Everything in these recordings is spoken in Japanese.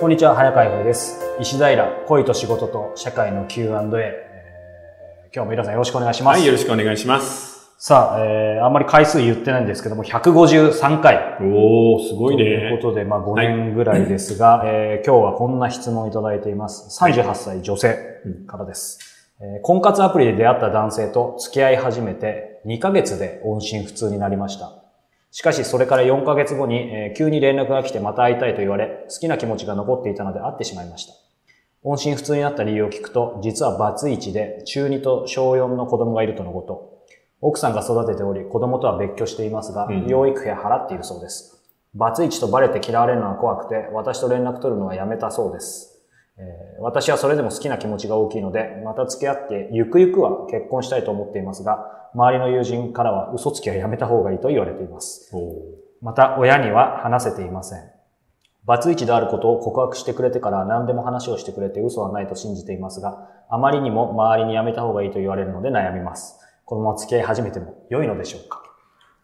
こんにちは、早川洋です。石平、恋と仕事と社会の Q&A、えー、今日も皆さんよろしくお願いします。はい、よろしくお願いします。さあ、えー、あんまり回数言ってないんですけども、153回。おー、すごいね。ということで、まあ5年ぐらいですが、はい、えー、今日はこんな質問いただいています。38歳女性からです。えー、婚活アプリで出会った男性と付き合い始めて2ヶ月で音信不通になりました。しかしそれから4ヶ月後に、えー、急に連絡が来てまた会いたいと言われ、好きな気持ちが残っていたので会ってしまいました。音信不通になった理由を聞くと、実はバツイチで中2と小4の子供がいるとのこと。奥さんが育てており、子供とは別居していますが、うん、養育費は払っているそうです。バツイチとバレて嫌われるのは怖くて、私と連絡取るのはやめたそうです。えー、私はそれでも好きな気持ちが大きいので、また付き合ってゆくゆくは結婚したいと思っていますが、周りの友人からは嘘つきはやめた方がいいと言われています。また親には話せていません。バツイチであることを告白してくれてから何でも話をしてくれて嘘はないと信じていますが、あまりにも周りにやめた方がいいと言われるので悩みます。このまま付き合い始めても良いのでしょうか？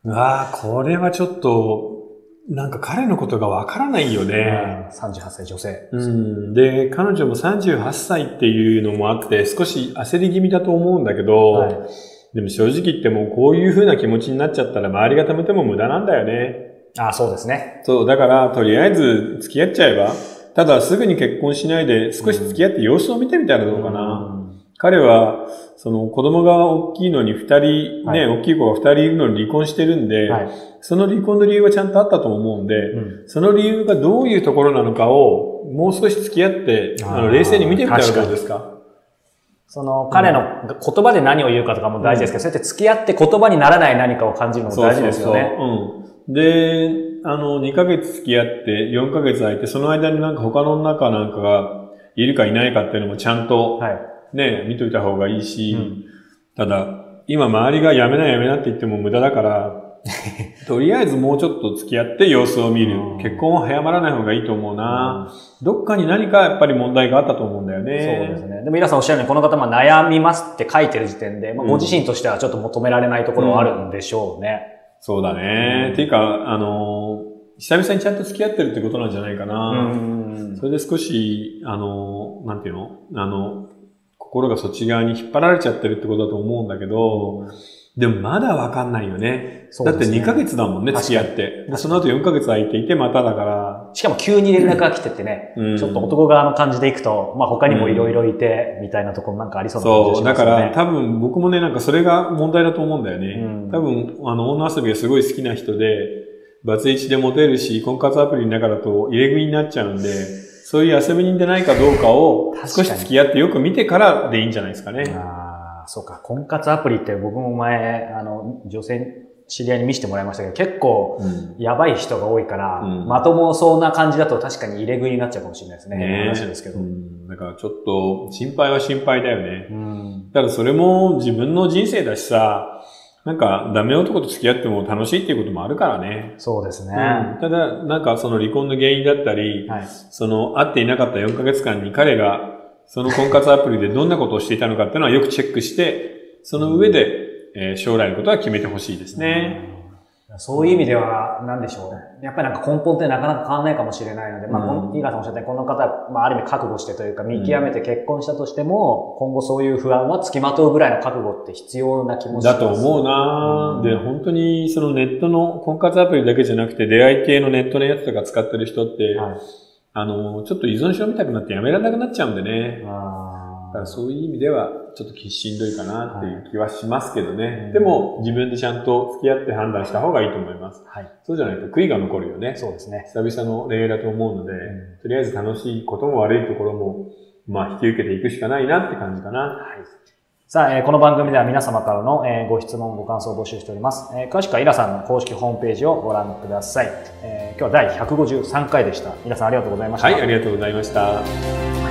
うわあ、これはちょっとなんか彼のことがわからないよね。38歳女性。うん。で、彼女も38歳っていうのもあって、少し焦り気味だと思うんだけど、はい、でも正直言ってもこういう風な気持ちになっちゃったら周りが止めても無駄なんだよね。ああ、そうですね。そう、だからとりあえず付き合っちゃえば、ただすぐに結婚しないで少し付き合って様子を見てみたらどうかな。うん彼は、その子供が大きいのに二人、ね、大きい子が二人いるのに離婚してるんで、はい、その離婚の理由はちゃんとあったと思うんで、うん、その理由がどういうところなのかを、もう少し付き合って、あの冷静に見てみたらどうですか？その彼の言葉で何を言うかとかも大事ですけど、うん、そうやって付き合って言葉にならない何かを感じるのも大事ですよね。そうそうそううん。で、あの、2ヶ月付き合って、4ヶ月空いて、その間になんか他の中なんかがいるかいないかっていうのもちゃんと、はいね、見といた方がいいし、うん、ただ、今周りがやめなやめなって言っても無駄だから、とりあえずもうちょっと付き合って様子を見る。結婚は早まらない方がいいと思うな、うん、どっかに何かやっぱり問題があったと思うんだよね。そうですね。でも皆さんおっしゃるようにこの方も悩みますって書いてる時点で、まあ、ご自身としてはちょっと求められないところはあるんでしょうね。うん、そうだね。うん、っていうか、あの久々にちゃんと付き合ってるってことなんじゃないかな。それで少し、あのなんていうの？あの、心がそっち側に引っ張られちゃってるってことだと思うんだけど、でもまだわかんないよね。ねだって2ヶ月だもんね、付き合って。その後4ヶ月空いていて、まただから。しかも急に連絡が来ててね、うん、ちょっと男側の感じでいくと、まあ他にもいろいろいて、みたいなところなんかありそうな感じしますね。そう、だから多分僕もね、なんかそれが問題だと思うんだよね。うん、多分、あの、女遊びがすごい好きな人で、バツイチでモテるし、婚活アプリの中だと入れ食いになっちゃうんで、そういう遊び人でないかどうかを少し付き合ってよく見てからでいいんじゃないですかね。ああ、そうか。婚活アプリって僕も前、あの、女性、知り合いに見せてもらいましたけど、結構、やばい人が多いから、うん、まともそうな感じだと確かに入れ食いになっちゃうかもしれないですね。ね話ですけど、うん。だからちょっと、心配は心配だよね。うん、ただそれも自分の人生だしさ、なんか、ダメ男と付き合っても楽しいっていうこともあるからね。そうですね。うん、ただ、なんかその離婚の原因だったり、はい、その会っていなかった4ヶ月間に彼が、その婚活アプリでどんなことをしていたのかっていうのはよくチェックして、その上で、うん、えー、将来のことは決めてほしいですね。そういう意味では、なんでしょう。やっぱりなんか根本ってなかなか変わらないかもしれないので、まあ、うん、井川さんおっしゃったこの方、まあ、ある意味覚悟してというか、見極めて結婚したとしても、今後そういう不安は付きまとうぐらいの覚悟って必要な気もします。だと思うな、うん、で、本当にそのネットの婚活アプリだけじゃなくて、出会い系のネットのやつとか使ってる人って、はい、あの、ちょっと依存症みたくなってやめられなくなっちゃうんでね。だからそういう意味では、ちょっとしんどいかなっていう気はしますけどね。はい、でも、自分でちゃんと付き合って判断した方がいいと思います。はい。そうじゃないと悔いが残るよね。そうですね。久々の恋愛だと思うので、うん、とりあえず楽しいことも悪いところも、まあ、引き受けていくしかないなって感じかな。はい。さあ、えー、この番組では皆様からの、えー、ご質問、ご感想を募集しております。えー、詳しくはイラさんの公式ホームページをご覧ください。えー、今日は第153回でした。皆さんありがとうございました。はい、ありがとうございました。